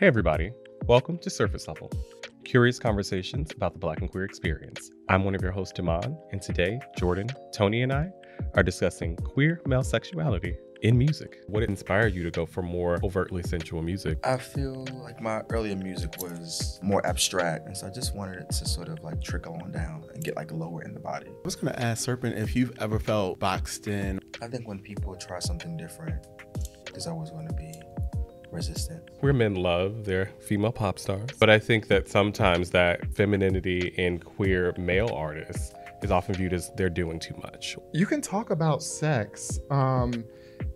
Hey, everybody. Welcome to Surface Level, curious conversations about the Black and queer experience. I'm one of your hosts, Damon, and today, Jordan, Tony, and I are discussing queer male sexuality in music. What inspired you to go for more overtly sensual music? I feel like my earlier music was more abstract, and so I just wanted it to sort of like trickle on down and get like lower in the body. I was gonna ask Serpent if you've ever felt boxed in. I think when people try something different, there's always going to be resistant. Queer men love their female pop stars, but I think that sometimes that femininity in queer male artists is often viewed as they're doing too much. You can talk about sex um,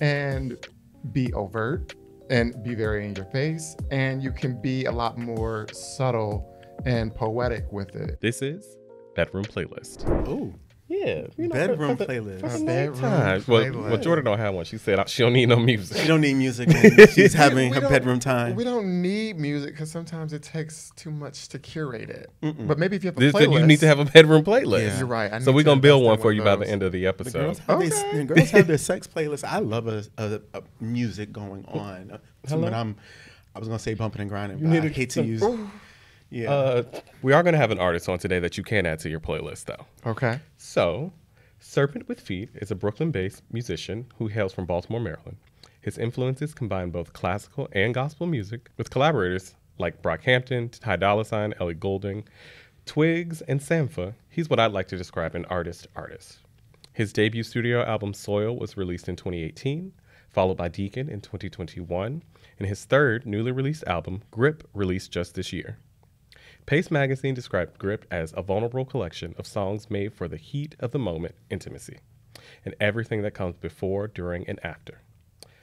and be overt and be very in your face, and you can be a lot more subtle and poetic with it. This is Bedroom Playlist. Ooh, Yeah, you know, bedroom for the- playlist. for the Bedroom nighttime. Well, well. Jordan don't have one. She said she don't need no music. She don't need music. She's having We her bedroom time. We don't need music because sometimes it takes too much to curate it. Mm-mm. But maybe if you have a This, playlist, you need to have a bedroom playlist. Yeah. You're right. I So we're gonna build one for you by the end of the The episode. girls, have Okay. their, the girls have their sex playlist. I love a, a, a music going on. So Hello? when I'm, I was gonna say bumping and grinding, You but I need to- hate to use. Yeah. Uh, we are gonna have an artist on today that you can add to your playlist, though. Okay. So, Serpent with Feet is a Brooklyn-based musician who hails from Baltimore, Maryland. His influences combine both classical and gospel music, with collaborators like Brockhampton, Ty Dolla Sign, Ellie Goulding, Twigs, and Sampha. He's what I'd like to describe an artist-artist. His debut studio album Soil was released in 2018, followed by Deacon in 2021, and his third newly released album, Grip, released just this year. Paste Magazine described Grip as a vulnerable collection of songs made for the heat of the moment intimacy and everything that comes before, during, and after.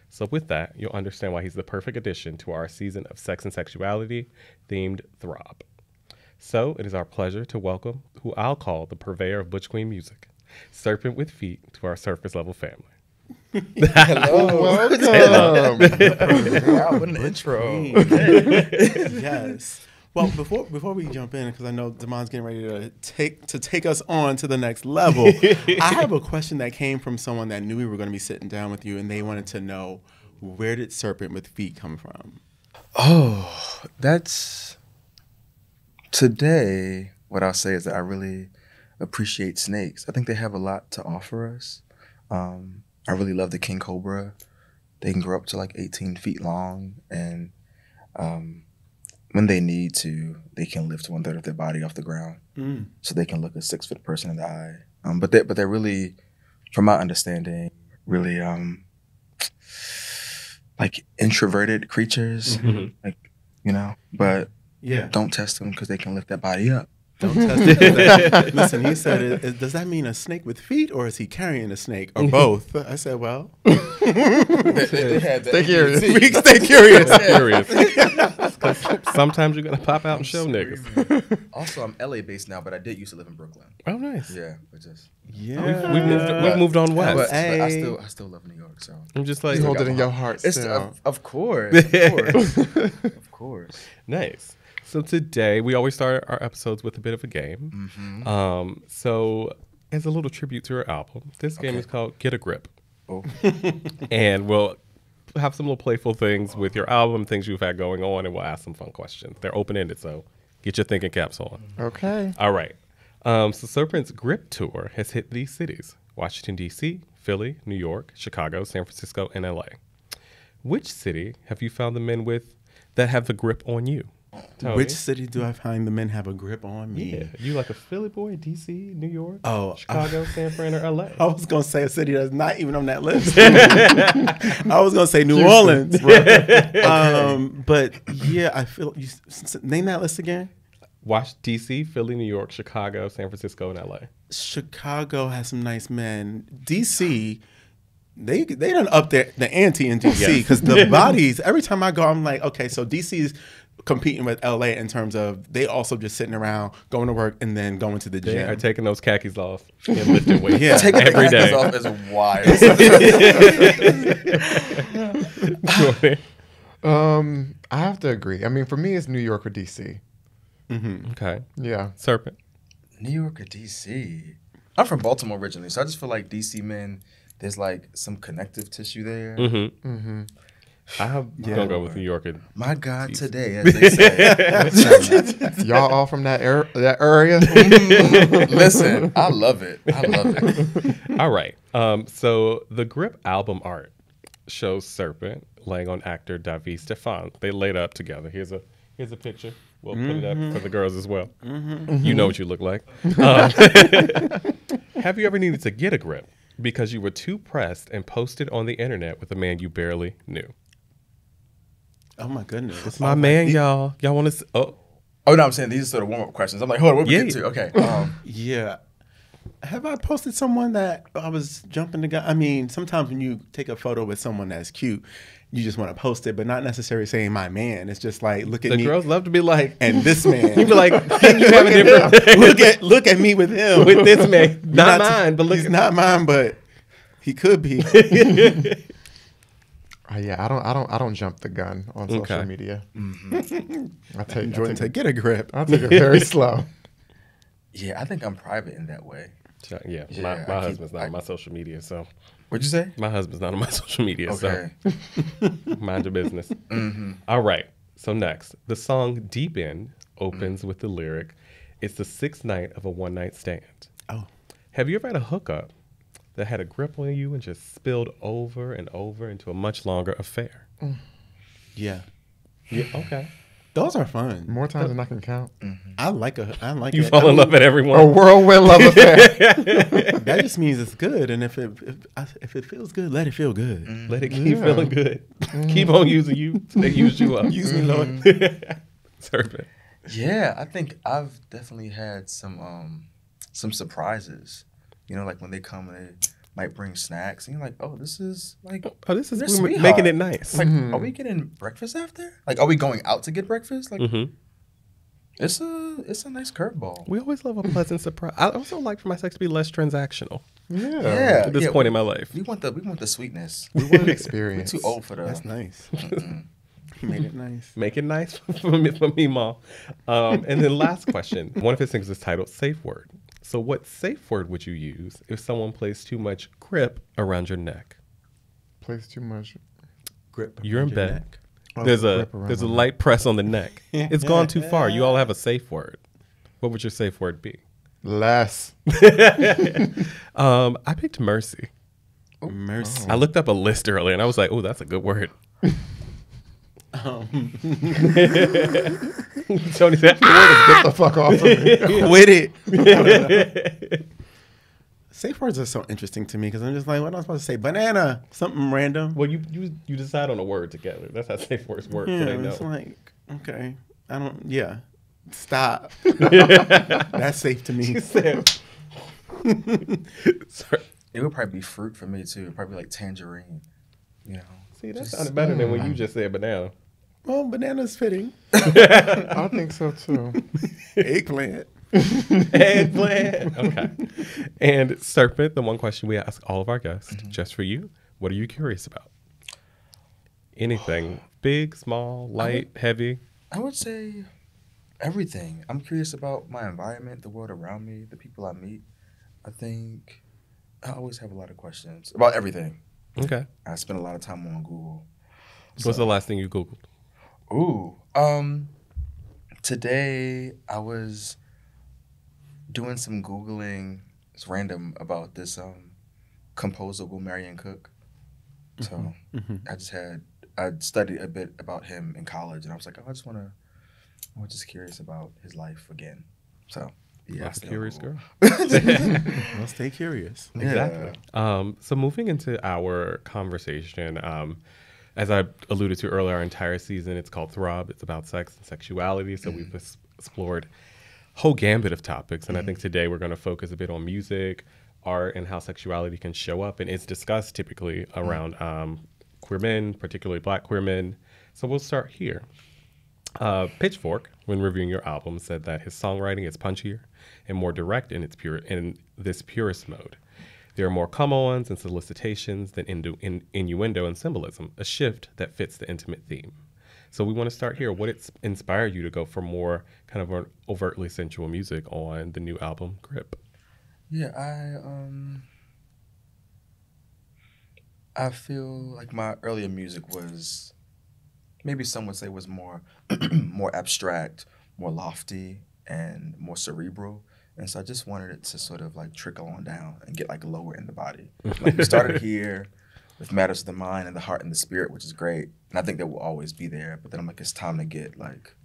So, with that, you'll understand why he's the perfect addition to our season of sex and sexuality themed Throb. So, it is our pleasure to welcome who I'll call the purveyor of Butch Queen music, Serpent with Feet, to our surface level family. Hello. Welcome. wow, what an intro. yes. Well, before before we jump in, because I know Damon's getting ready to take to take us on to the next level, I have a question that came from someone that knew we were going to be sitting down with you, and they wanted to know where did Serpent with Feet come from? Oh, that's today. What I'll say is that I really appreciate snakes. I think they have a lot to offer us. Um, I really love the king cobra. They can grow up to like 18 feet long, and um, when they need to, they can lift one third of their body off the ground, Mm. so they can look a six foot person in the eye. Um, but they but they're really, from my understanding, really um, like introverted creatures Mhm. like you know but Yeah. don't test them because they can lift that body up Don't test it. Listen, he said, "Is- is- "Does that mean a snake with feet, or is he carrying a snake, or both?" I said, "Well, Stay curious. we stay curious." Curious. 'Cause sometimes you're going to pop out and show niggas. also i'm la based now but i did used to live in brooklyn Oh, nice. yeah but just Yeah, We've moved, we've moved on but, west. but I still I still love New York so I'm just like, You hold it in your heart it's still. of, of course of course of course Nice. So today we always start our episodes with a bit of a game. Mhm. Um, so as a little tribute to her album, this game Okay. is called Get a Grip, oh and we'll have some little playful things with your album, things you've had going on, and we'll ask some fun questions. They're open ended, so get your thinking caps on. Okay. All right. Um, so Serpent's Grip tour has hit these cities: Washington D.C., Philly, New York, Chicago, San Francisco, and L.A. Which city have you found the men with that have the grip on you? Tony? Which city do I find the men have a grip on me? Yeah, you like a Philly boy, DC, New York, Oh, Chicago, San Fran, or LA? I was gonna say a city that's not even on that list. I was gonna say New Orleans, um, but yeah, I feel. You, name that list again. Watch DC, Philly, New York, Chicago, San Francisco, and LA. Chicago has some nice men. DC, they they done up their the ante in DC Yes. because the bodies. Every time I go, I'm like, okay, so DC's competing with LA in terms of they also just sitting around, going to work, and then going to the They gym. are taking those khakis off and lifting weights Yeah. taking every the day. off is wild Um, I have to agree. I mean, for me, it's New York or DC. Mhm. okay, Yeah. Serpent. New York or DC? I'm from Baltimore originally, so I just feel like DC men. There's like some connective tissue there. Mm-hmm. Mm-hmm. I'm Yeah. gonna go with New York. And My God, today, as they say. Y'all all from that air, that area? Listen, I love it. I love it. all right. Um, so the Grip album art shows Serpent laying on actor David Stefan. They laid up together. Here's a here's a picture. We'll put it up for the girls as well. You know what you look like. Um, have you ever needed to get a grip because you were too pressed and posted on the internet with a man you barely knew? Oh my goodness. It's my man, y'all. Y'all want to? Oh, Oh no, I'm saying these are sort of warm up questions. I'm like, hold on, what we Yeah. get to? Okay. Um, Yeah. Have I posted someone that I was jumping the gun? I mean, sometimes when you take a photo with someone that's cute, you just want to post it, but not necessarily saying my man. It's just like look at the me girls love to be like, and this man. you be like, can you have a different look at look at me with him. with this man? He's Not, mine, but look he's at not mine, but he could be. Uh, yeah, I don't, I don't, I don't jump the gun on social Okay. media. I take, I Jordan take, "Get a grip." I take it very slow. yeah, I think I'm private in that way. Yeah, Yeah, my, I my keep- husband's not I- on my social media, so What'd you say? my husband's not on my social media, Okay. so mind your business. All right. So next, the song "Deep End" opens with the lyric, "It's the sixth night of a one night stand." Oh, Have you ever had a hookup that had a grip on you and just spilled over and over into a much longer affair? Mm. yeah. Yeah. Okay. Those are fun. More times than I can count. Mm-hmm. I like a. I like You it. fall I in love with everyone. A everyone. whirlwind love affair. That just means it's good, and if it if, if it feels good, let it feel good. Mm-hmm. Let it keep Yeah. feeling good. Mm-hmm. keep on using you. They use you up. Use me, Lord. Serpent. Yeah, I think I've definitely had some um some surprises. You know, like when they come and they might bring snacks, and you're like, oh, this is like, Oh, this is They're we're sweetheart. making it nice. like, Mhm. are we getting breakfast after? Like, are we going out to get breakfast? Like, Mm-hmm. it's a it's a nice curveball. We always love a pleasant surprise. I also like for my sex to be less transactional Yeah. Yeah, at this yeah, point in my life. We want the we want the sweetness. We want an We're experience. too old for that. That's nice. Made it nice. Make it nice for me, for me Ma. Um, and then last question. One of his things is titled Safe Word. So what safe word would you use if someone placed too much grip around your neck? Place too much. Grip. You're in around your bed. neck. Oh, There's a there's a my light press on the neck. It's gone too far. You all have a safe word. What would your safe word be? Less. Um, I picked mercy. Mercy. I looked up a list earlier and I was like, oh, that's a good word. Um, Tony said, Get the fuck off of me. Quit it. Safe words are so interesting to me because I'm just like, what am I supposed to say? Banana, something random. well, you, you you decide on a word together. That's how safe words work. Yeah, they know. it's like, okay, I don't. Yeah, stop. That's safe to me. Sorry. It would probably be fruit for me too. Probably like tangerine. You know. See, that Just- sounded better than what you just said banana. Well, banana's fitting. I think so too. Eggplant. Eggplant. Okay. And serpent, the one question we ask all of our guests, Mm-hmm. just for you, what are you curious about? Anything big, small, light, heavy. I would say everything. I'm curious about my environment, the world around me, the people I meet. I think I always have a lot of questions about everything. Okay. I spend a lot of time on Google. What's the last thing you googled? Ooh. Um today I was doing some Googling. It's random about this um composer Will Marion Cook. So I just had I studied a bit about him in college and I was like, oh, I just wanna I was just curious about his life again. So yeah. Curious Google. girl. Well, stay curious. Exactly. Um, so moving into our conversation, um, as I alluded to earlier, our entire season it's called Throb. It's about sex and sexuality. So we've es- explored whole gambit of topics, and I think today we're going to focus a bit on music, art, and how sexuality can show up, and it's discussed typically around um, queer men, particularly Black queer men. So we'll start here. Uh, Pitchfork, when reviewing your album, said that his songwriting is punchier and more direct in its pure in this purest mode. There are more come-ons and solicitations than innu- in, innuendo and symbolism, a shift that fits the intimate theme. So we want to start here. What inspired you to go for more kind of an overtly sensual music on the new album Grip? Yeah, I um I feel like my earlier music was maybe some would say was more more abstract, more lofty, and more cerebral. And so I just wanted it to sort of like trickle on down and get like lower in the body. Like we started here with matters of the mind and the heart and the spirit, which is great. And I think that will always be there. But then I'm like, it's time to get like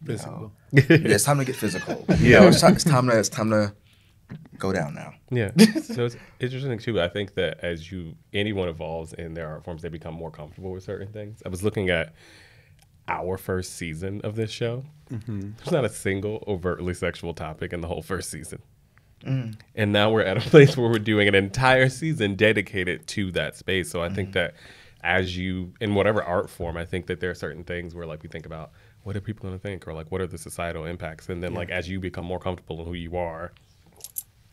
you Physical. know, yeah, it's time to get physical. yeah, it's, time, it's time to it's time to go down now. Yeah. so it's interesting too. I think that as you anyone evolves in their art forms, they become more comfortable with certain things. I was looking at our first season of this show. Mm-hmm. There's not a single overtly sexual topic in the whole first season. Mm. And now we're at a place where we're doing an entire season dedicated to that space. So I think mm-hmm. that as you, in whatever art form, I think that there are certain things where like we think about what are people going to think or like what are the societal impacts. And then like as you become more comfortable in who you are,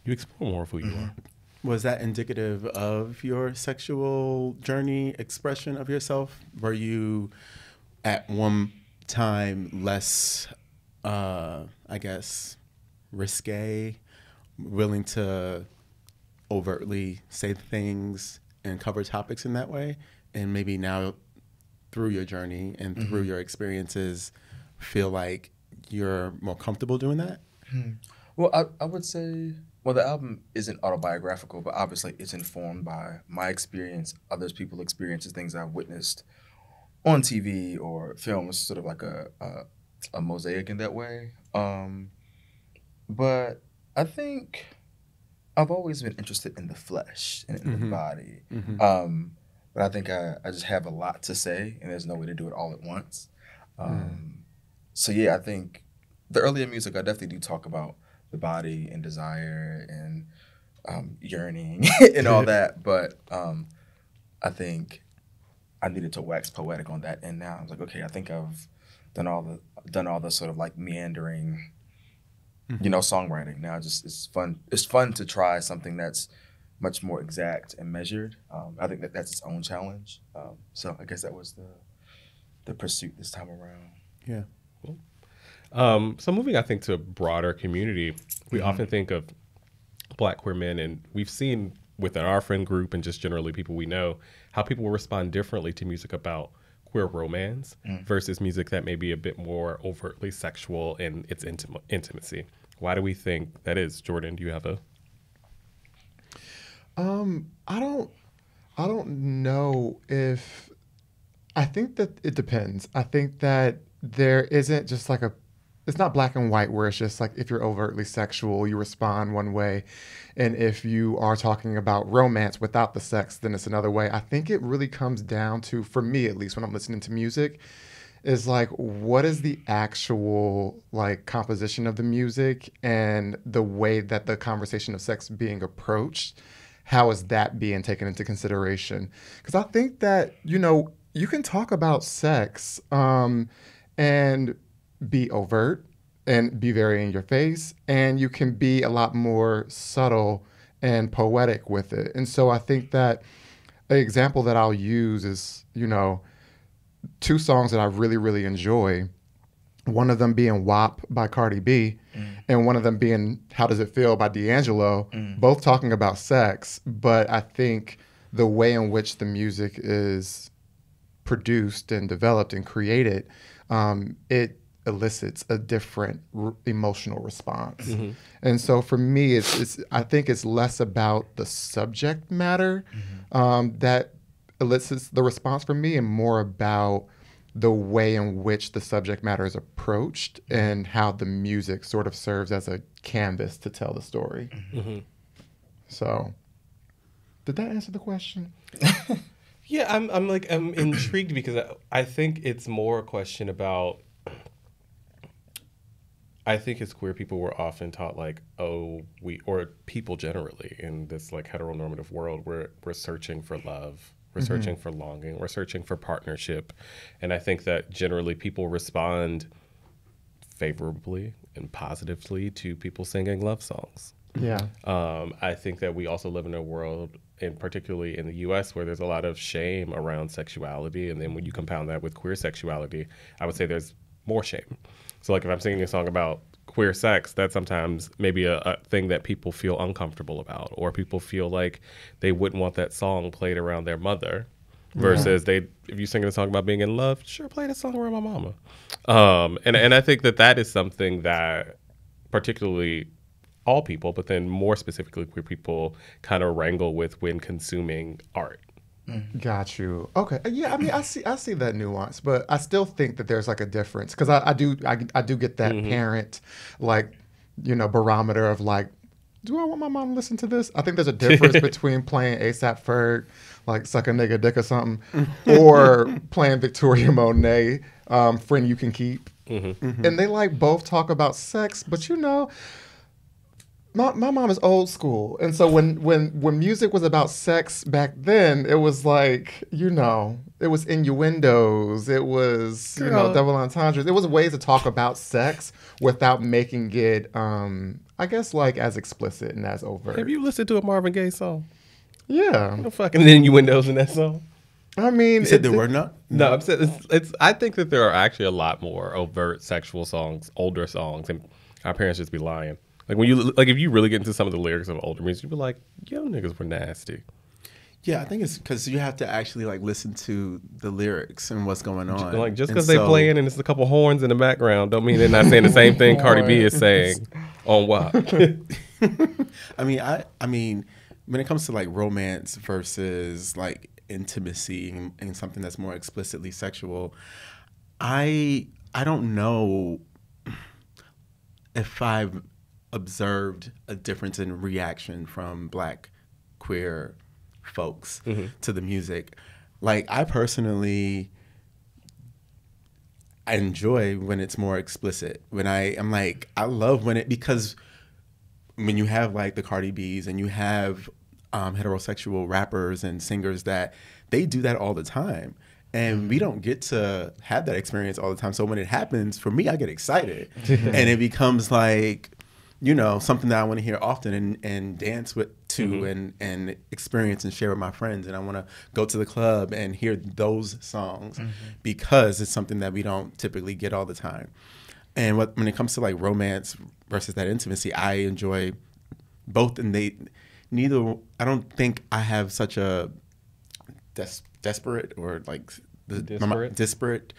you explore more of who you mm-hmm. are. Was that indicative of your sexual journey expression of yourself? Were you at one time less, uh, I guess, risque, willing to overtly say things and cover topics in that way? And maybe now, through your journey and through your experiences, feel like you're more comfortable doing that? Well, I, I would say, well, the album isn't autobiographical, but obviously it's informed by my experience, others people's experiences, things I've witnessed on TV or film. It's sort of like a, a, a mosaic in that way. Um, but I think I've always been interested in the flesh and in the Mhm. body. Mhm. Um, but I think I, I just have a lot to say, and there's no way to do it all at once. Um, So yeah, I think the earlier music, I definitely do talk about the body and desire and um, yearning and all that. But um, I think I needed to wax poetic on that end now. I was like, okay, I think I've done all the done all the sort of like meandering, you know, songwriting. Now just it's fun. It's fun to try something that's much more exact and measured. Um, I think that that's its own challenge. Um, so I guess that was the the pursuit this time around. Yeah. Um, so moving, I think, to a broader community, we often think of black queer men, and we've seen within our friend group and just generally people we know how people will respond differently to music about queer romance versus music that may be a bit more overtly sexual in its intim- intimacy. Why do we think that is, Jordan? Do you have a Um, I don't, I don't know if. I think that it depends. I think that there isn't just like a. It's not black and white where it's just like if you're overtly sexual, you respond one way, and if you are talking about romance without the sex, then it's another way. I think it really comes down to, for me at least, when I'm listening to music, is like what is the actual like composition of the music and the way that the conversation of sex being approached how is that being taken into consideration because i think that you know you can talk about sex um, and be overt and be very in your face and you can be a lot more subtle and poetic with it and so i think that an example that i'll use is you know two songs that I really, really enjoy. One of them being WAP by Cardi B, and one of them being How Does It Feel by D'Angelo, both talking about sex. But I think the way in which the music is produced and developed and created, um, it elicits a different r- emotional response. Mm-hmm. And so for me, it's, it's I think it's less about the subject matter mm-hmm. um, that elicits the response from me and more about the way in which the subject matter is approached mm-hmm. and how the music sort of serves as a canvas to tell the story. So, did that answer the question? Yeah, I'm. I'm like I'm intrigued because I, I think it's more a question about. I think as queer people, we're often taught like, oh, we or people generally in this like heteronormative world, we're we're searching for love, we're searching for longing, we're searching for partnership, and I think that generally people respond favorably and positively to people singing love songs. Yeah. Um, I think that we also live in a world, and particularly in the U.S., where there's a lot of shame around sexuality, and then when you compound that with queer sexuality, I would say there's more shame. So, like if I'm singing a song about queer sex, that's sometimes maybe a, a thing that people feel uncomfortable about, or people feel like they wouldn't want that song played around their mother, versus they if you singing a song about being in love, sure play the song around my mama. Um, and and I think that that is something that particularly all people, but then more specifically queer people, kind of wrangle with when consuming art. Got you. Okay. Uh, Yeah. I mean, I see. I see that nuance, but I still think that there's like a difference because I, I do. I, I do get that parent, like, you know, barometer of like, do I want my mom to listen to this? I think there's a difference between playing ASAP Ferg, like suck a nigga dick or something, or playing Victoria Monet, um, friend you can keep. And they like both talk about sex, but you know, my, my mom is old school and so when when when music was about sex back then it was like you know it was innuendos it was you know double entendres it was ways to talk about sex without making it um i guess like as explicit and as overt Have you listened to a Marvin Gaye song? yeah No fucking innuendos in that song. i mean You said it- there were not. No, I'm saying it's, it's. I think that there are actually a lot more overt sexual songs, older songs, and our parents just be lying. Like when you like, if you really get into some of the lyrics of older music, you'd be like, "Yo, niggas were nasty." Yeah, I think it's because you have to actually like listen to the lyrics and what's going on. Like just because they so- playing and it's a couple horns in the background, don't mean they're not saying the same thing Cardi B is saying on WAP. I mean, I I mean, when it comes to like romance versus like intimacy and, and something that's more explicitly sexual, I I don't know if I've observed a difference in reaction from black queer folks to the music. Like I personally I enjoy when it's more explicit. When I am like I love when it because when you have like the Cardi B's and you have um, heterosexual rappers and singers that they do that all the time. And we don't get to have that experience all the time. So when it happens, for me, I get excited. and it becomes like, you know, something that I want to hear often and, and dance with to mm-hmm. and, and experience and share with my friends. And I want to go to the club and hear those songs mm-hmm. because it's something that we don't typically get all the time. And what when it comes to like romance versus that intimacy, I enjoy both, and they neither. I don't think I have such a des- desperate or like the Disparate? disparate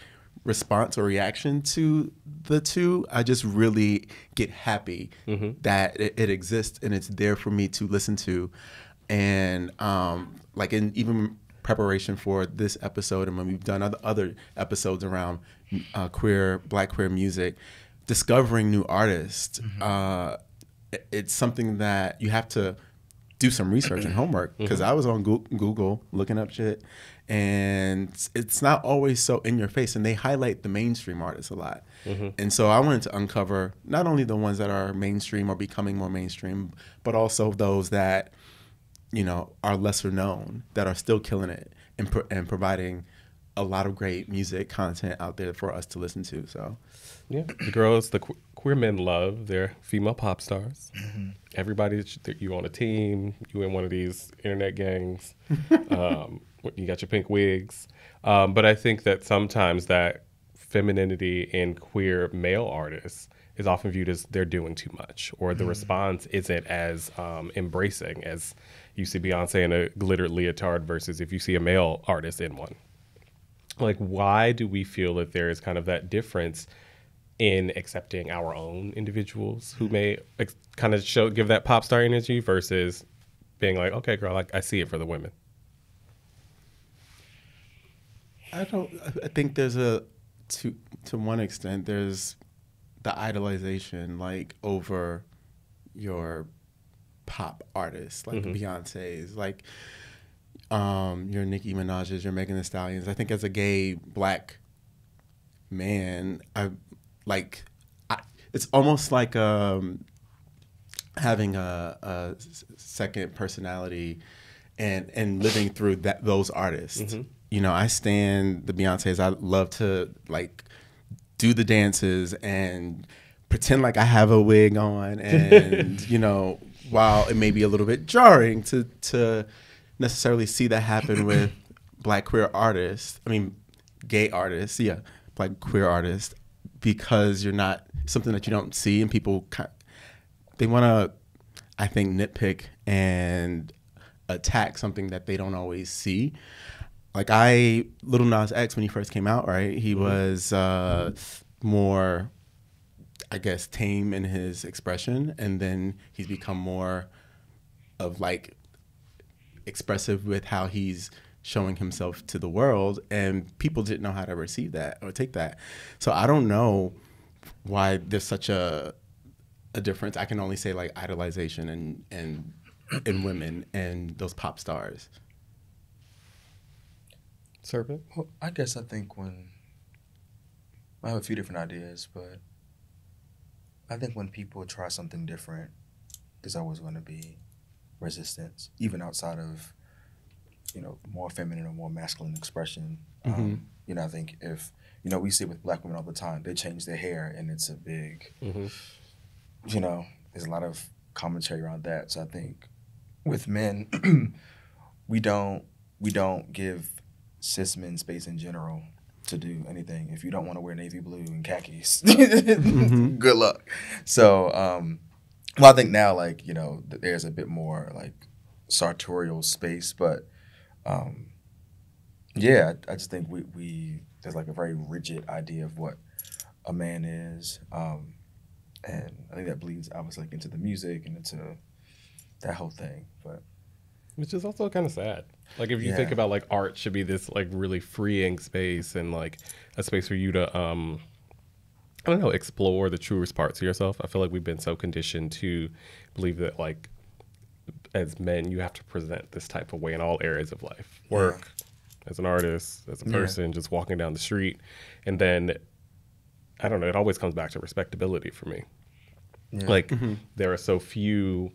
response or reaction to the two. I just really get happy that it, it exists and it's there for me to listen to, and um, like in even preparation for this episode and when we've done other other episodes around uh, queer black queer music, discovering new artists. Uh, it- it's something that you have to do some research and mm-hmm. homework because mm-hmm. I was on Google looking up shit, and it's not always so in your face. And they highlight the mainstream artists a lot, mm-hmm. and so I wanted to uncover not only the ones that are mainstream or becoming more mainstream, but also those that you know are lesser known that are still killing it and pro- and providing a lot of great music content out there for us to listen to. So Yeah, the girls, the que- queer men love their female pop stars. Everybody, that you- on a team, you in one of these internet gangs, um, you got your pink wigs. Um, but I think that sometimes that femininity in queer male artists is often viewed as they're doing too much, or the response isn't as um, embracing as you see Beyonce in a glittered leotard versus if you see a male artist in one like why do we feel that there is kind of that difference in accepting our own individuals who may ex- kind of show give that pop star energy versus being like okay girl like i see it for the women I don't. I- I think there's a to to one extent there's the idolization like over your pop artists like Beyonce's like um your Nicki Minaj's your Megan Thee Stallions. I think as a gay black man, I like I, it's almost like um having a second personality and and living through that those artists. You know, I stand the Beyonces. I love to like do the dances and pretend like I have a wig on, and you know, while it may be a little bit jarring to to necessarily see that happen with black queer artists. I mean, gay artists, yeah, black queer artists, because you're not something that you don't see, and people they want to, I think, nitpick and attack something that they don't always see. like I Lil Nas X when he first came out, right? He was uh, more, I guess, tame in his expression, and then he's become more of like expressive with how he's showing himself to the world, and people didn't know how to receive that or take that. So I don't know why there's such a a difference. I can only say like idolization and and in women and those pop stars. Serpent. Well, I guess I think when I have a few different ideas, but I think when people try something different, there's always going to be resistance, even outside of you know more feminine or more masculine expression. Um, you know, I think if you know we see it with black women all the time, they change their hair and it's a big, Mm-hmm. you know, there's a lot of commentary around that. So I think with men, we don't we don't give cis men space in general to do anything. If you don't want to wear navy blue and khakis, good luck. So, um, well, I think now like you know there's a bit more like sartorial space, but um, yeah, I, I just think we we there's like a very rigid idea of what a man is. Um, and I think that bleeds obviously like into the music and into that whole thing. But Which is also kind of sad. Like if you think about like art should be this like really freeing space and like a space for you to um I don't know, explore the truest parts of yourself. I feel like we've been so conditioned to believe that like as men you have to present this type of way in all areas of life. Work, as an artist, as a Yeah. person, just walking down the street. And then I don't know, it always comes back to respectability for me. yeah. Like mm-hmm. there are so few.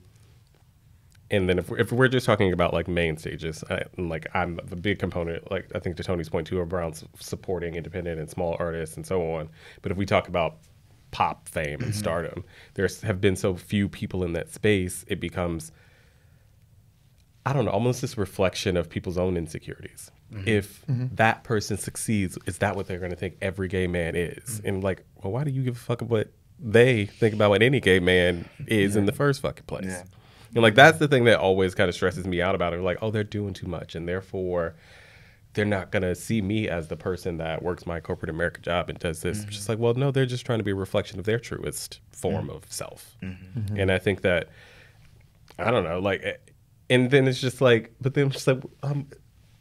And then if we're, if we're just talking about like main stages, I, like I'm a big component, like I think to Tony's point too, around supporting independent and small artists and so on. But if we talk about pop fame and mm-hmm. stardom, there's have been so few people in that space, it becomes I don't know, almost this reflection of people's own insecurities. Mm-hmm. If mm-hmm. that person succeeds, is that what they're going to think every gay man is? Mm-hmm. And like, well, why do you give a fuck what they think about what any gay man is in the first fucking place? Yeah. And like, that's the thing that always kind of stresses me out about it. Like, oh, they're doing too much, and therefore they're not going to see me as the person that works my corporate America job and does this. It's just like, well, no, they're just trying to be a reflection of their truest form of self. And I think that I don't know, like, eh, and then it's just like, but then it's just like, um,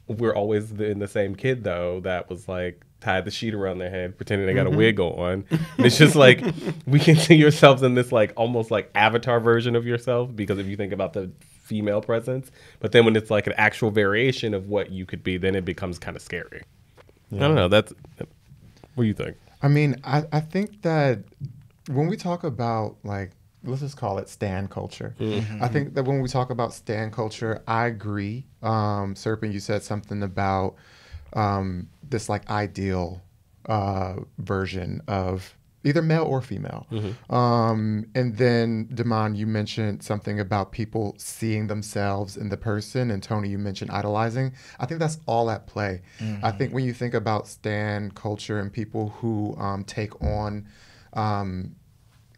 we're always the, in the same kid though that was like tied the sheet around their head, pretending they got a wig on. And it's just like we can see yourselves in this like almost like avatar version of yourself because if you think about the female presence, but then when it's like an actual variation of what you could be, then it becomes kind of scary. I don't know. That's what do you think? I mean, I, I think that when we talk about like let's just call it stan culture. I think that when we talk about stan culture, I agree. Um, Serpent, you said something about um, this like ideal uh, version of either male or female. Um, and then Damon, you mentioned something about people seeing themselves in the person, and Tony, you mentioned idolizing. I think that's all at play. I think when you think about stan culture and people who um, take on um,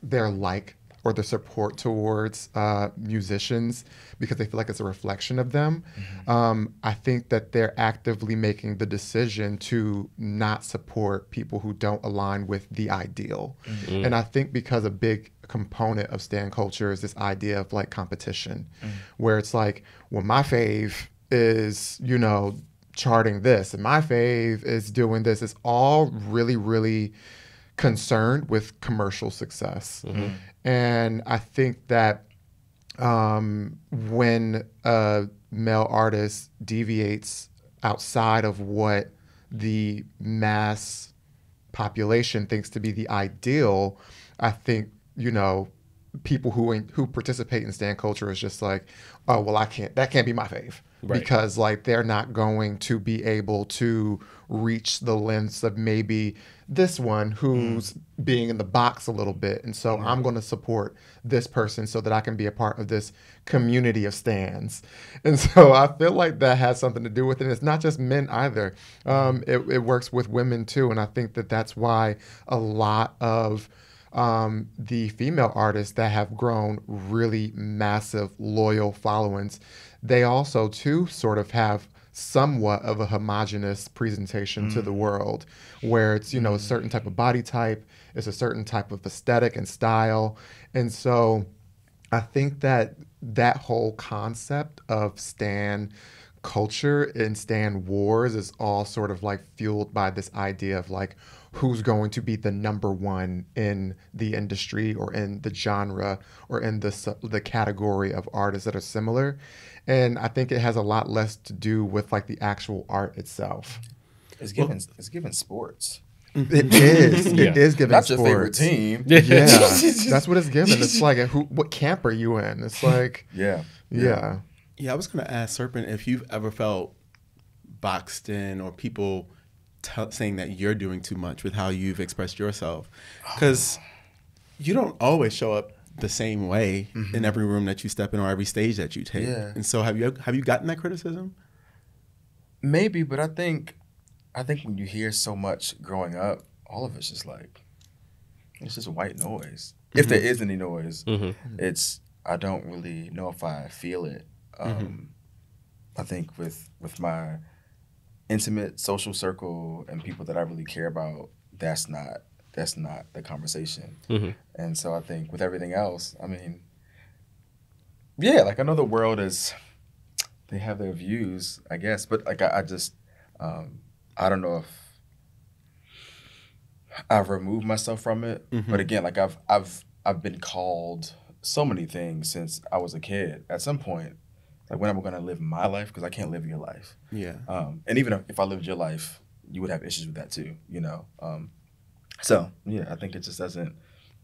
their like or the support towards uh, musicians because they feel like it's a reflection of them. Um, I think that they're actively making the decision to not support people who don't align with the ideal. And I think because a big component of stan culture is this idea of like competition, where it's like, well, my fave is, you know, charting this and my fave is doing this. It's all really, really concerned with commercial success. And I think that um, when a male artist deviates outside of what the mass population thinks to be the ideal, I think, you know, people who who participate in stan culture is just like, oh well, I can't. That can't be my fave Right. because like they're not going to be able to reach the lengths of maybe this one who's being in the box a little bit, and so I'm going to support this person so that I can be a part of this community of stans. And so I feel like that has something to do with it. And it's not just men either. Um, it, it works with women too, and I think that that's why a lot of um, the female artists that have grown really massive loyal followings, they also too sort of have somewhat of a homogenous presentation to the mm. world where it's you know a mm. certain type of body type it's a certain type of aesthetic and style. And so i think that that whole concept of stan culture and stan wars is all sort of like fueled by this idea of like who's going to be the number one in the industry or in the genre or in the the category of artists that are similar and i think it has a lot less to do with like the actual art itself It's given. it's given sports. it is Yeah. it is given Not your favorite sports. team. yeah that's what it's given it's like who what camp are you in it's like Yeah. yeah Yeah, I was going to ask Serpent if you've ever felt boxed in or people t- saying that you're doing too much with how you've expressed yourself. Because you don't always show up the same way in every room that you step in or every stage that you take. Yeah. And so have you have you gotten that criticism? Maybe, but I think, I think when you hear so much growing up, all of it's just like, it's just white noise. If there is any noise, Mhm. it's I don't really know if I feel it. Um, I think with with my intimate social circle and people that I really care about, that's not that's not the conversation. Mhm. And so I think with everything else, I mean, yeah, like I know the world is they have their views, I guess, but like I, I just um, I don't know if I've removed myself from it. But again, like I've I've I've been called so many things since I was a kid. At some point, like when am I gonna live my life? Because I can't live your life. Yeah. Um, and even if I lived your life, you would have issues with that too. You know. Um, so yeah, I think it just doesn't.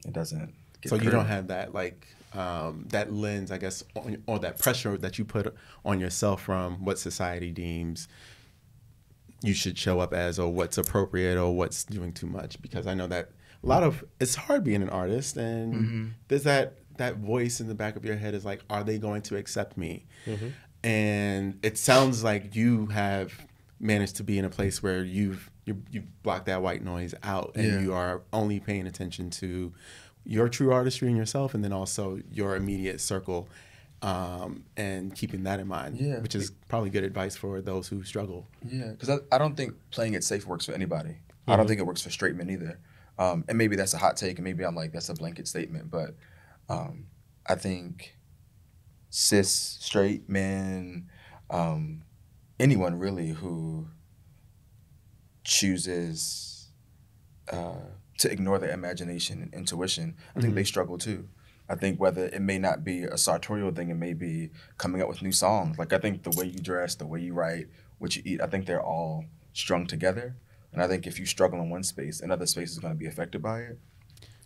It doesn't. Get So you curved. don't have that like um, that lens, I guess, on, or that pressure that you put on yourself from what society deems you should show up as, or what's appropriate, or what's doing too much. Because I know that a lot of it's hard being an artist, and Mm-hmm. there's that that voice in the back of your head is like, are they going to accept me? And it sounds like you have managed to be in a place where you've you you've blocked that white noise out, and Yeah. you are only paying attention to your true artistry and yourself, and then also your immediate circle, um, and keeping that in mind. Yeah. which is probably good advice for those who struggle. Yeah, because I, I don't think playing it safe works for anybody. I don't think it works for straight men either. Um, and maybe that's a hot take, and maybe I'm like that's a blanket statement, but um, I think cis straight men, um, anyone really who chooses uh, to ignore their imagination and intuition, I think they struggle too. I think whether it may not be a sartorial thing, it may be coming up with new songs. Like I think the way you dress, the way you write, what you eat, I think they're all strung together. And I think if you struggle in one space, another space is going to be affected by it.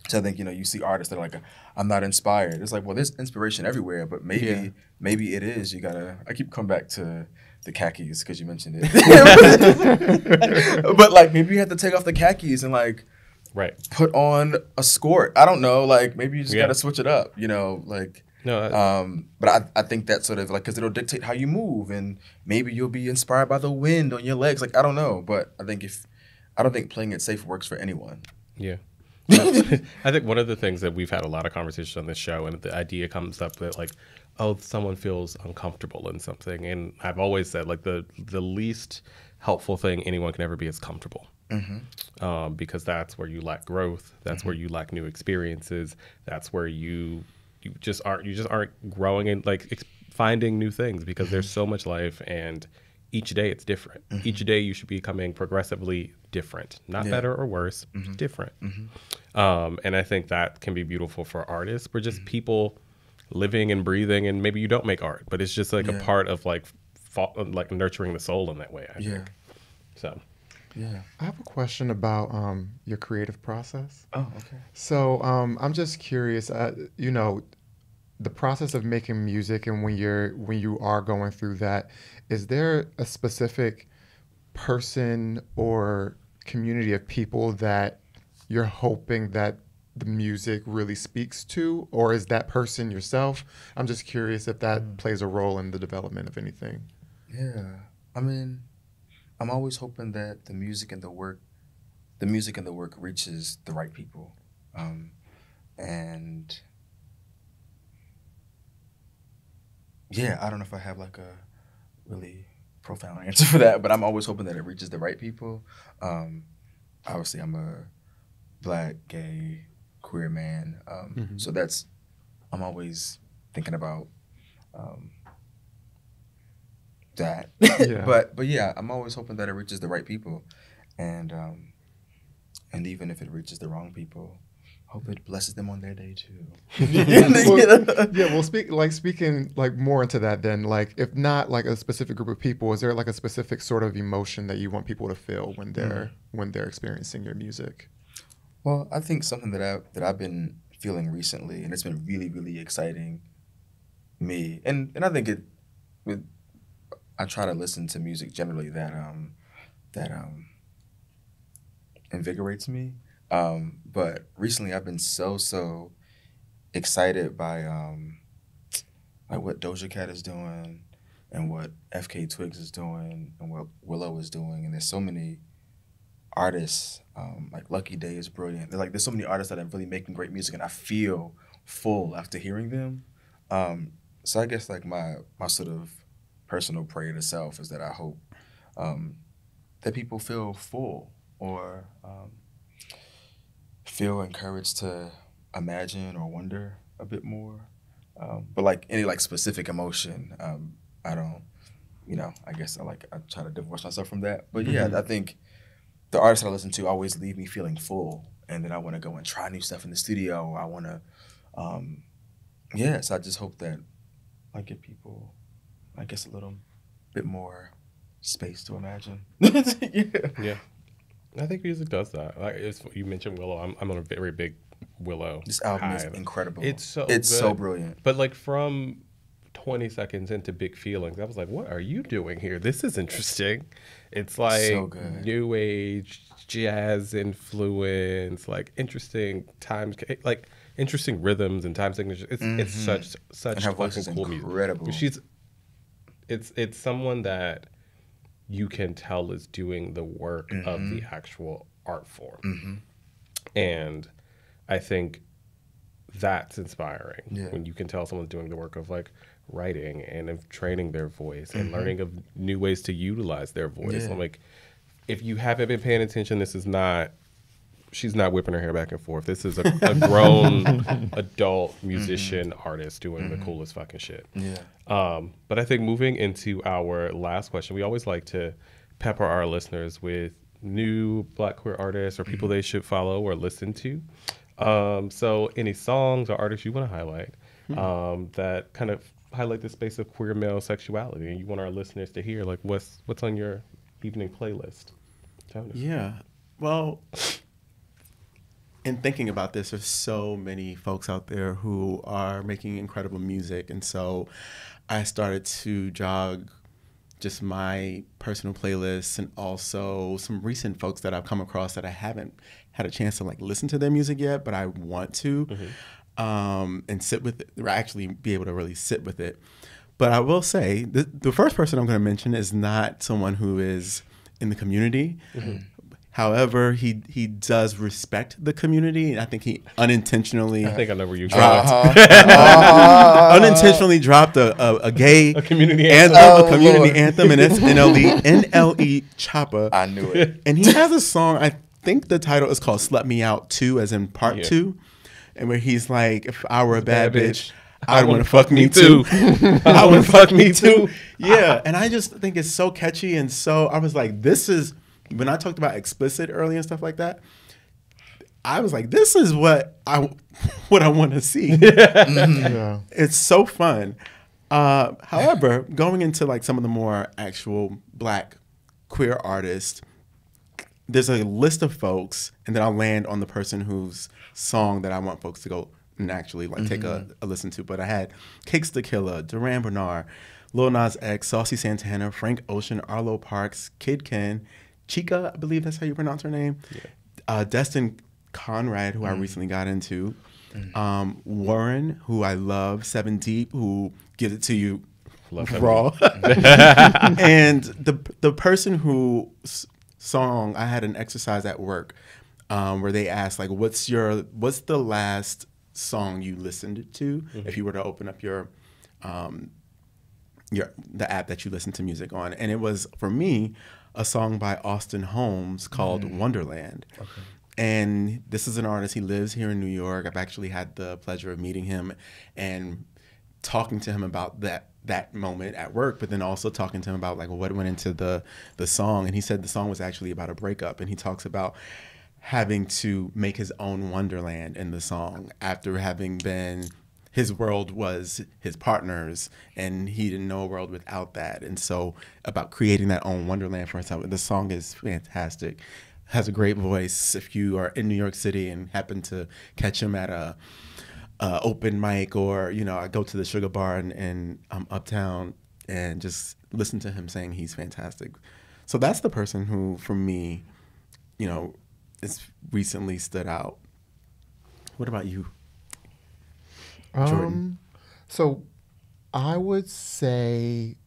So I think you know you see artists that are like, I'm not inspired. It's like, well, there's inspiration everywhere, but maybe Yeah. maybe it is. You gotta. I keep coming back to the khakis because you mentioned it. but like maybe you have to take off the khakis and like Right. put on a skirt. I don't know. Like maybe you just Yeah. gotta switch it up. You know, like. No, I- Um, but I, I think that sort of like because it'll dictate how you move, and maybe you'll be inspired by the wind on your legs. Like I don't know, but I think if I don't think playing it safe works for anyone. Yeah. I think one of the things that we've had a lot of conversations on this show, and the idea comes up that like, oh, someone feels uncomfortable in something, and I've always said like the the least helpful thing anyone can ever be is comfortable, mm-hmm. um, because that's where you lack growth, that's where mm-hmm. you lack new experiences, that's where you you just aren't you just aren't growing and like ex- finding new things because there's mm-hmm. so much life and each day it's different. Each day you should be becoming progressively different, not Yeah. better or worse, just different. Um, and I think that can be beautiful for artists. We're just people living and breathing, and maybe you don't make art, but it's just like a part of like fa- like nurturing the soul in that way. I Yeah. think so. Yeah. I have a question about um, your creative process. Oh, okay. So um, I'm just curious. Uh, you know, the process of making music, and when you're when you are going through that, is there a specific person or community of people that you're hoping that the music really speaks to, or is that person yourself? I'm just curious if that plays a role in the development of anything. Yeah. I mean, I'm always hoping that the music and the work, the music and the work reaches the right people, um, and yeah, I don't know if I have like a really profound answer for that, but I'm always hoping that it reaches the right people. Um, obviously, I'm a black, gay, queer man, um, Mhm. so that's I'm always thinking about um, that. Yeah. but but yeah, I'm always hoping that it reaches the right people, and um, and even if it reaches the wrong people, hope it blesses them on their day too. Well, yeah, well, speak like speaking like more into that. Then, like, if not like a specific group of people, is there like a specific sort of emotion that you want people to feel when they're when they're experiencing your music? Well, I think something that I that I've been feeling recently, and it's been really, really exciting me, and and I think it, with, I try to listen to music generally that um that um invigorates me. Um, but recently, I've been so so excited by um like what Doja Cat is doing, and what FKA Twigs is doing, and what Willow is doing, and there's so many artists um, like Lucky Daye is brilliant. There's like there's so many artists that are really making great music, and I feel full after hearing them. Um, so I guess like my my sort of personal prayer to self is that I hope um, that people feel full or um, feel encouraged to imagine or wonder a bit more. Um, but like any like specific emotion, um, I don't. You know, I guess I like I try to divorce myself from that. But yeah, Mhm. I think the artists that I listen to always leave me feeling full, and then I want to go and try new stuff in the studio. I want to, um, yeah. So I just hope that I give people, I guess, a little bit more space to imagine. yeah. Yeah. I think music does that. Like it's, you mentioned Willow. I'm, I'm on a very big Willow. This album is incredible. It's so it's so brilliant. But like from 20 seconds into Big Feelings, I was like, what are you doing here? This is interesting. It's like So good. new age jazz influence, like interesting times, like interesting rhythms and time signatures. It's it's Mhm. such such And her voice is fucking cool music. She's it's it's someone that you can tell is doing the work of Mm-hmm. the actual art form. hmm And I think that's inspiring Yeah. when you can tell someone's doing the work of like writing and of training their voice Mm-hmm. and learning of new ways to utilize their voice. Yeah. I'm like, if you haven't been paying attention, this is not. She's not whipping her hair back and forth. This is a, a grown adult musician artist doing the coolest fucking shit. Yeah. Um, but I think moving into our last question, we always like to pepper our listeners with new Black queer artists or people they should follow or listen to. Um, so, any songs or artists you want to highlight um, that kind of highlight the space of queer male sexuality, and you want our listeners to hear, like what's what's on your evening playlist? Tony. Yeah. Well, in thinking about this, there's so many folks out there who are making incredible music. And so I started to jog just my personal playlists and also some recent folks that I've come across that I haven't had a chance to like listen to their music yet, but I want to um, and sit with it, or actually be able to really sit with it. But I will say the, the first person I'm going to mention is not someone who is in the community. However, he he does respect the community, and I think he unintentionally I think I know where you're dropped going. Uh-huh. unintentionally dropped a, a, a gay A community anthem, anthem. a Oh, community Lord. anthem, and it's NLE NLE Choppa. I knew it. And he has a song, I think the title is called Slut Me Out 2, as in part Yeah. two. And where he's like, if I were a bad, Bad bitch, bitch, I'd I want wanna to fuck me too. I want to fuck me too. Yeah. And I just think it's so catchy. And so I was like, this is, when I talked about explicit early and stuff like that, I was like, this is what I, what I want to see Yeah. it's so fun. Uh, however, going into like some of the more actual black queer artists, there's a list of folks, and then I'll land on the person whose song that I want folks to go and actually like take a, a listen to. But I had Cakes da Killa, Durand Bernarr, Lil Nas X, Saucy Santana, Frank Ocean, Arlo Parks, Kidd Kenn, Chica, I believe that's how you pronounce her name, uh, Destin Conrad, who I recently got into, um, Warren, who I love, Seven Deep, who gives it to you Love raw, and the the person who song I had an exercise at work um, where they asked like, "What's your what's the last song you listened to?" If you were to open up your um, your the app that you listen to music on, and it was for me a song by Austin Holmes called mm. Wonderland. And this is an artist. He lives here in New York. I've actually had the pleasure of meeting him and talking to him about that that moment at work, but then also talking to him about like what went into the the song. And he said the song was actually about a breakup, and he talks about having to make his own wonderland in the song after having been his world was his partners and he didn't know a world without that and so about creating that own wonderland for himself the song is fantastic has a great voice if you are in new york city and happen to catch him at a, a open mic or you know i go to the sugar bar in, in um, uptown and just listen to him saying he's fantastic so that's the person who for me you know it's recently stood out. What about you? Jordan? Um, so I would say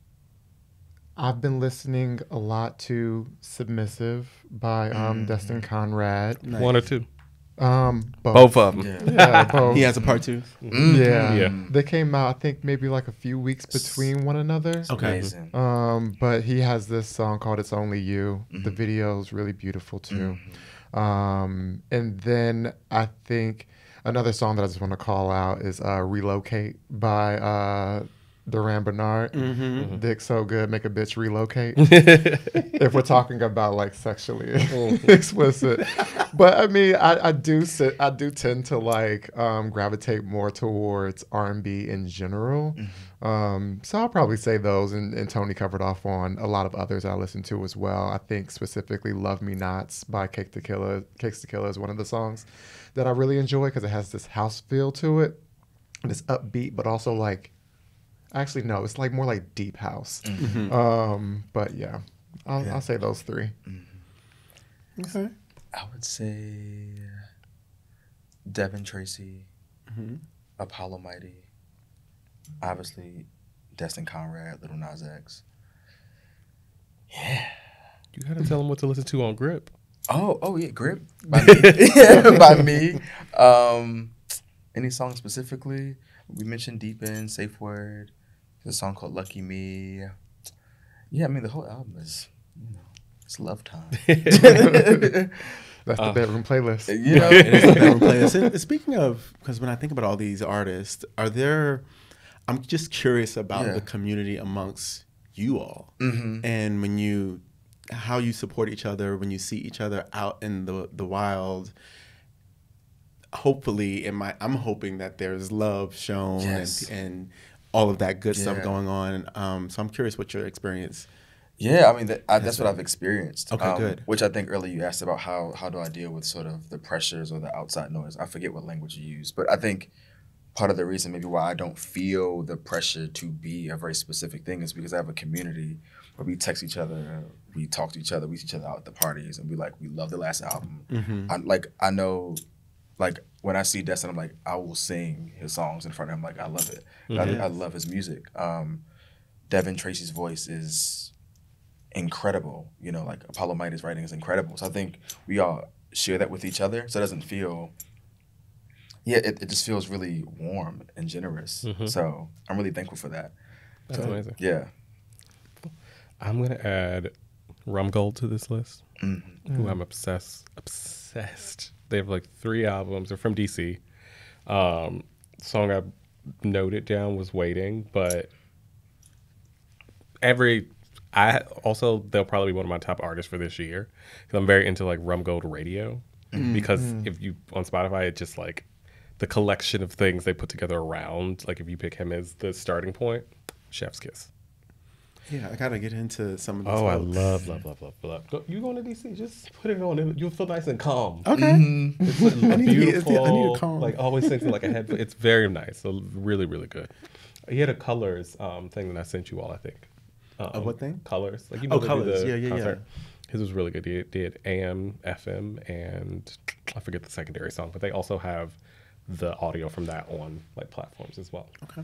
I've been listening a lot to "Submissive" by um, Destin Conrad. One or two. Um, both. Both of them. Yeah. Yeah, both. He has a part two. yeah. Yeah. They came out, I think, maybe like a few weeks between one another. Okay. Amazing. Um, but he has this song called "It's Only You." The video is really beautiful too. Um, and then I think another song that I just want to call out is uh, "Relocate" by uh, Durand Bernarr. Dick so good, make a bitch relocate. if we're talking about like sexually explicit, but I mean, I, I do sit, I do tend to like um, gravitate more towards R and B in general. Um, so I'll probably say those, and, and Tony covered off on a lot of others I listen to as well. I think specifically "Love Me Nots" by Cakes da Killa. Cake Tequila is one of the songs that I really enjoy because it has this house feel to it, and it's upbeat, but also like, actually no, it's like more like deep house. Um, but yeah, I'll, Yeah. I'll say those three. Okay. I would say Devin Tracy, Apollo Mighty, obviously Destin Conrad, Little Nas X. You gotta tell them what to listen to on Grip. Oh, oh yeah, Grip by me. yeah, by me. Um, any song specifically? We mentioned Deep End, Safe Word. There's a song called Lucky Me. Yeah, I mean the whole album is, you know, it's love time. That's the bedroom playlist. you know, It is a bedroom playlist. And Speaking of, because when I think about all these artists, are there? I'm just curious about Yeah. the community amongst you all, Mhm. and when you, how you support each other when you see each other out in the the wild. Hopefully, in my, I'm hoping that there's love shown Yes. and, and all of that good stuff going on. Um, so I'm curious what your experience. Yeah, I mean that, I, that's what I've experienced. Um, Okay, good. Which I think earlier you asked about how how do I deal with sort of the pressures or the outside noise. I forget what language you use, but I think part of the reason maybe why I don't feel the pressure to be a very specific thing is because I have a community where we text each other, we talk to each other, we see each other out at the parties, and we like we love the last album. I like I know. Like when I see Destin, I'm like, I will sing his songs in front of him. Like I love it. I, I love his music. Um, Devin Tracy's voice is incredible. You know, like Apollo Mighty's writing is incredible. So I think we all share that with each other. So it doesn't feel, yeah, it, it just feels really warm and generous. So I'm really thankful for that. That's amazing. Yeah. I'm gonna add Rum Gold to this list. Mm-hmm. Who I'm obsessed obsessed. They have like three albums. They're from DC. Um, song I noted down was Waiting, but every I also they'll probably be one of my top artists for this year because I'm very into like Rum Gold Radio because if you on Spotify it just like the collection of things they put together around like if you pick him as the starting point, Chef's Kiss. Yeah, I gotta get into some of these. Oh, I love, love, love, love, love. Go, you going to DC? Just put it on. and You'll feel nice and calm. Okay. It's like I need to get- beautiful. I need to calm. Like always thinking like a head. It's very nice. So really, really good. He had a colors um, thing that I sent you all. I think. Um, A what thing? Colors. Like you Oh, know, they do Colors. the Yeah, yeah, yeah. concert. His was really good. He did AM, FM, and I forget the secondary song, but they also have the audio from that on like platforms as well. Okay.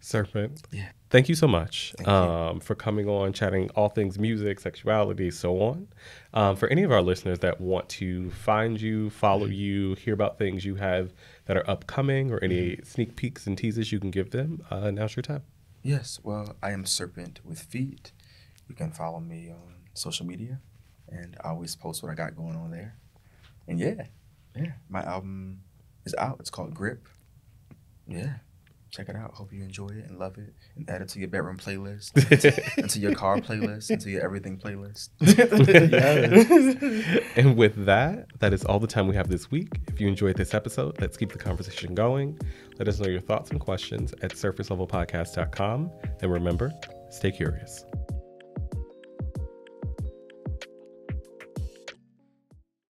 Serpent. Yeah. Thank you so much you. um, for coming on, chatting all things music, sexuality, so on. Um, for any of our listeners that want to find you, follow Mm-hmm. you, hear about things you have that are upcoming, or any Mm-hmm. sneak peeks and teases you can give them, uh, now's your time. Yes, well, I am serpentwithfeet. You can follow me on social media, and I always post what I got going on there. And yeah, yeah, my album is out. It's called Grip. Yeah, check it out. Hope you enjoy it and love it, and add it to your bedroom playlist, into your car playlist, into your everything playlist. and with that, that is all the time we have this week. If you enjoyed this episode, let's keep the conversation going. Let us know your thoughts and questions at surfacelevelpodcast.com. And remember, stay curious.